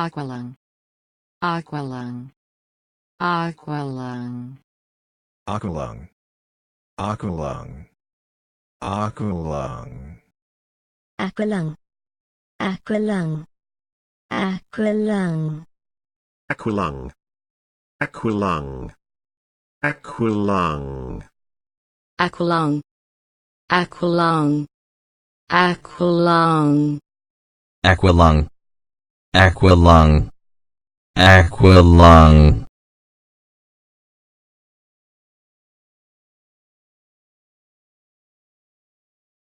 Aqualung. Aqualung. Aqualung. Aqualung. Aqualung. Aqualung. Aqualung. Aqualung. Aqualung. Aqualung. Aqualung. Aqualung. Aqualung. Aqualung. Aqualung. Aqualung. Aqualung. Aqualung.